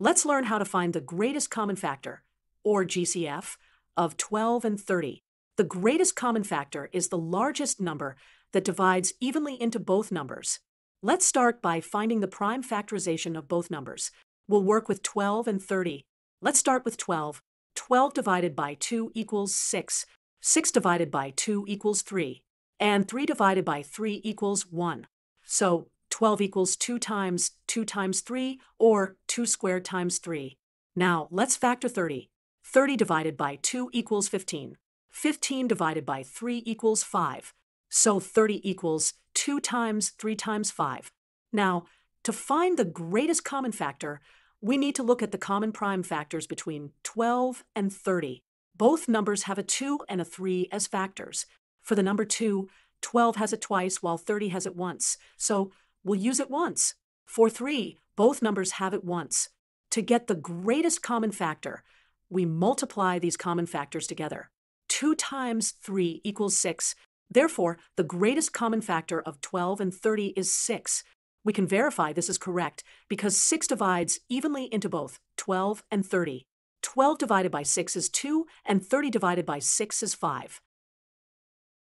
Let's learn how to find the greatest common factor, or GCF, of 12 and 30. The greatest common factor is the largest number that divides evenly into both numbers. Let's start by finding the prime factorization of both numbers. We'll work with 12 and 30. Let's start with 12. 12 divided by 2 equals 6. 6 divided by 2 equals 3. And 3 divided by 3 equals 1. So 12 equals 2 times 2 times 3, or 2 squared times 3. Now, let's factor 30. 30 divided by 2 equals 15. 15 divided by 3 equals 5. So 30 equals 2 times 3 times 5. Now, to find the greatest common factor, we need to look at the common prime factors between 12 and 30. Both numbers have a 2 and a 3 as factors. For the number 2, 12 has it twice while 30 has it once, so we'll use it once. For 3, both numbers have it once. To get the greatest common factor, we multiply these common factors together. 2 times 3 equals 6. Therefore, the greatest common factor of 12 and 30 is 6. We can verify this is correct because 6 divides evenly into both 12 and 30. 12 divided by 6 is 2, and 30 divided by 6 is 5.